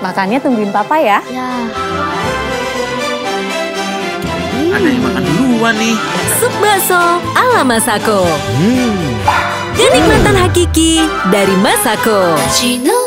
Makannya tungguin papa ya. Ya. Ada yang makan duluan nih. Sup bakso ala Masako. Hmm. Kenikmatan hakiki dari Masako. Cino